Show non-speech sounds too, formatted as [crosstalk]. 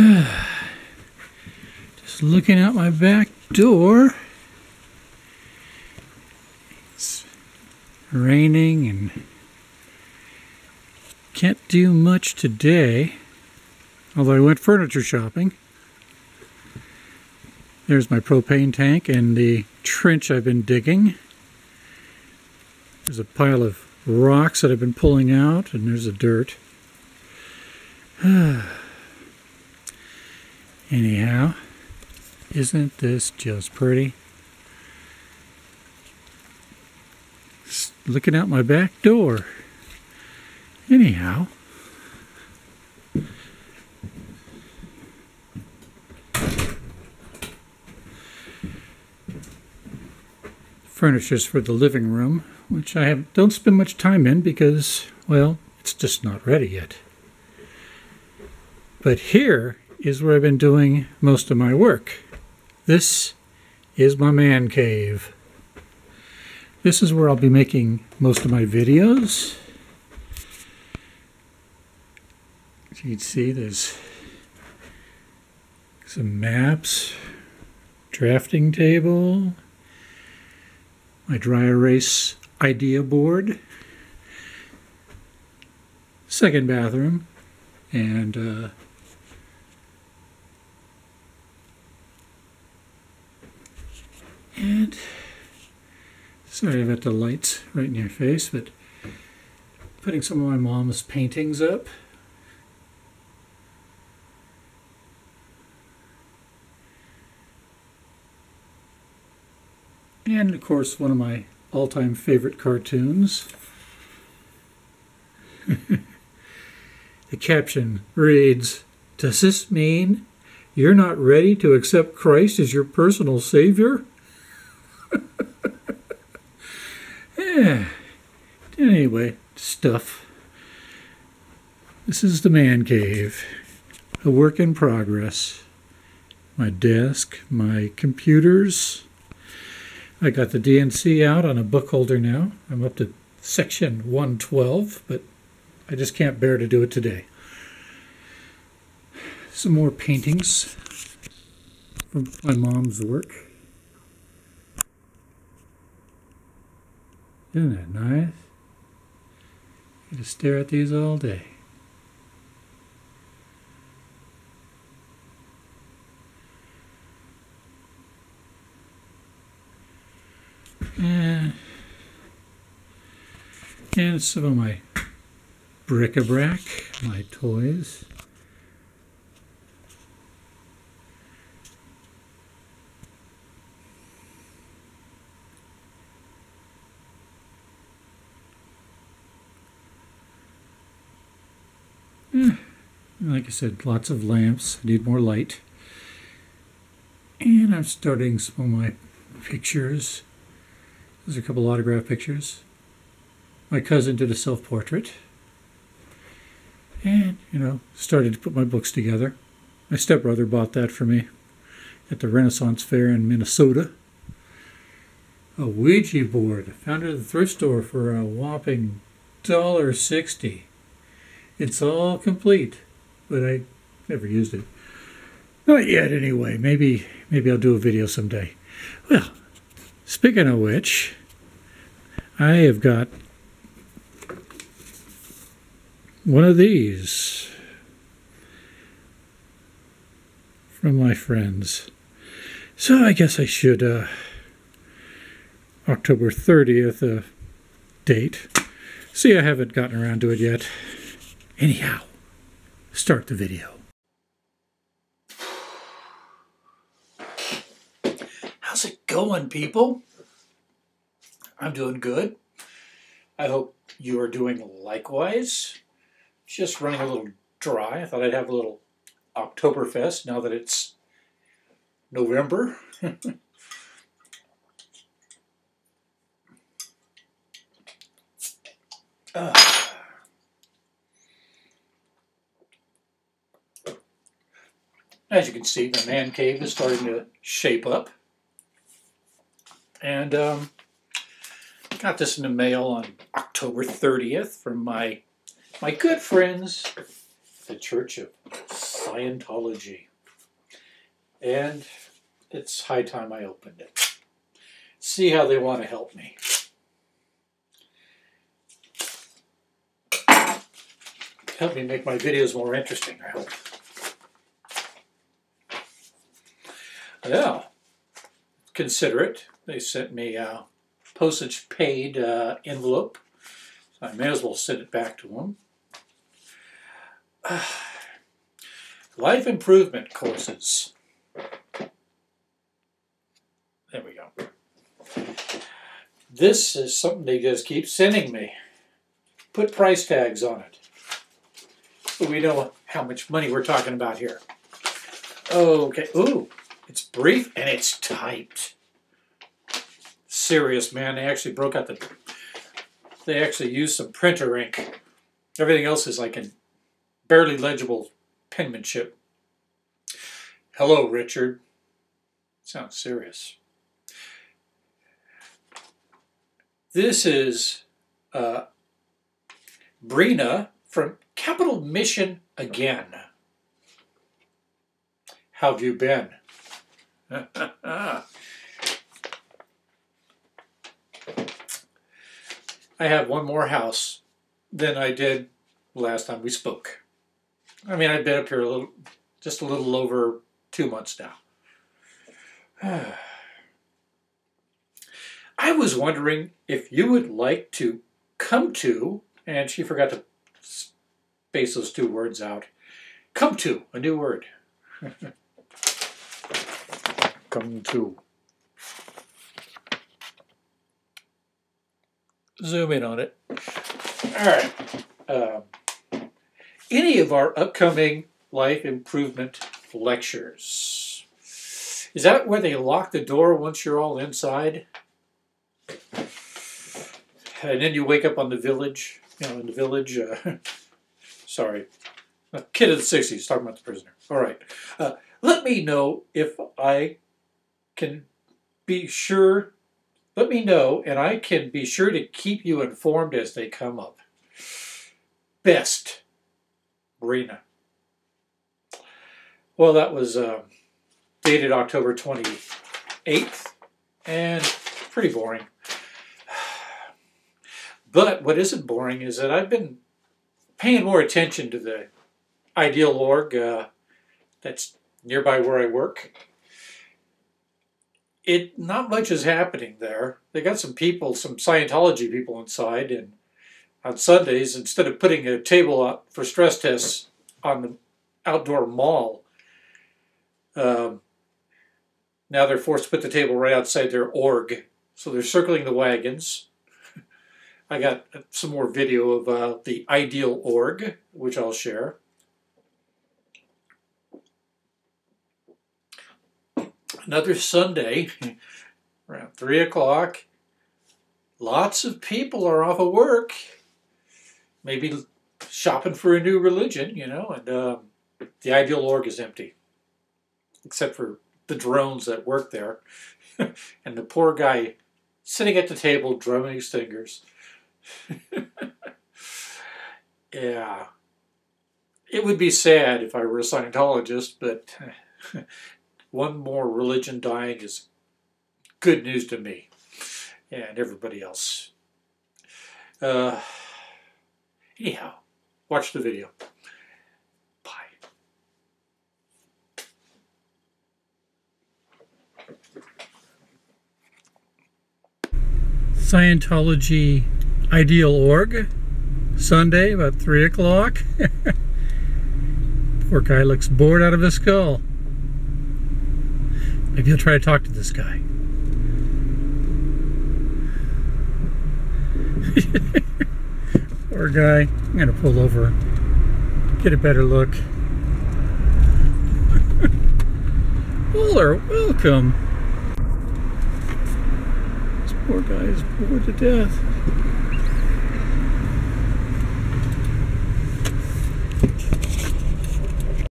[sighs] Just looking out my back door. It's raining and can't do much today. Although I went furniture shopping. There's my propane tank and the trench I've been digging. There's a pile of rocks that I've been pulling out, and there's the dirt. [sighs] Anyhow, isn't this just pretty? Just looking out my back door. Anyhow, furnitures for the living room, which I have, don't spend much time in because, well, it's just not ready yet. But here is where I've been doing most of my work. This is my man cave. This is where I'll be making most of my videos. As you can see, there's some maps, drafting table, my dry erase idea board, second bathroom, and uh, and sorry about the lights right in your face, but putting some of my mom's paintings up. And of course, one of my all time favorite cartoons. [laughs] the caption reads Does this mean you're not ready to accept Christ as your personal Savior? Yeah. Anyway, stuff. This is the man cave, a work in progress. My desk, my computers. I got the DNC out on a book holder now. I'm up to section 112, but I just can't bear to do it today. Some more paintings from my mom's work. Isn't that nice? You just stare at these all day. And, and some of my bric-a-brac, my toys. Like I said, lots of lamps. I Need more light. And I'm starting some of my pictures. There's a couple autograph pictures. My cousin did a self-portrait. And, you know, started to put my books together. My stepbrother bought that for me at the Renaissance Fair in Minnesota. A Ouija board. Found it at the thrift store for a whopping $1.60. It's all complete, but I never used it. Not yet, anyway. Maybe, maybe I'll do a video someday. Well, speaking of which, I have got one of these from my friends. So I guess I should, uh, October 30th, uh, date. See, I haven't gotten around to it yet. Anyhow, start the video. How's it going, people? I'm doing good. I hope you are doing likewise. Just running a little dry. I thought I'd have a little Oktoberfest now that it's November. uh. [laughs] As you can see, the man cave is starting to shape up. And um, got this in the mail on October 30th from my my good friends, the Church of Scientology. And it's high time I opened it. See how they want to help me. Help me make my videos more interesting, I hope. Yeah, consider it. They sent me a postage paid uh, envelope. So I may as well send it back to them. Uh, [sighs] life improvement courses. There we go. This is something they just keep sending me. Put price tags on it. We know how much money we're talking about here. Okay. Ooh, it's brief and it's typed. Serious, man. They actually broke out the... They actually used some printer ink. Everything else is like in barely legible penmanship. Hello, Richard. Sounds serious. This is uh, Brina from Capital Mission again. How have you been? [laughs] I have one more house than I did last time we spoke. I mean, I've been up here a little, just a little over two months now. [sighs] I was wondering if you would like to come to, and she forgot to space those two words out, come to, a new word. [laughs] come to. Zoom in on it. All right. Um, any of our upcoming life improvement lectures. Is that where they lock the door once you're all inside? And then you wake up on the village, you know, in the village. Uh, [laughs] sorry, a kid of the 60s talking about the prisoner. All right. Uh, let me know if I can be sure, let me know, and I can be sure to keep you informed as they come up. Best, Brina. Well, that was uh, dated October 28th, and pretty boring. [sighs] But what isn't boring is that I've been paying more attention to the Ideal Org uh, that's nearby where I work it not much is happening there. They got some people, some Scientology people inside, and on Sundays, instead of putting a table up for stress tests on the outdoor mall, um, now they're forced to put the table right outside their org. So they're circling the wagons. [laughs] I got some more video of uh, the ideal org, which I'll share. Another Sunday [laughs] around 3 o'clock. Lots of people are off of work, maybe shopping for a new religion, you know, and um, the ideal org is empty, except for the drones that work there. [laughs] and the poor guy sitting at the table drumming his fingers. [laughs] yeah. It would be sad if I were a Scientologist, but one more religion dying is good news to me and everybody else. Uh, anyhow, watch the video. Bye. Scientology Ideal Org, Sunday about 3 o'clock. [laughs] Poor guy looks bored out of his skull. Maybe I'll try to talk to this guy. [laughs] Poor guy. I'm going to pull over, get a better look. [laughs] Fuller, welcome. This poor guy is bored to death.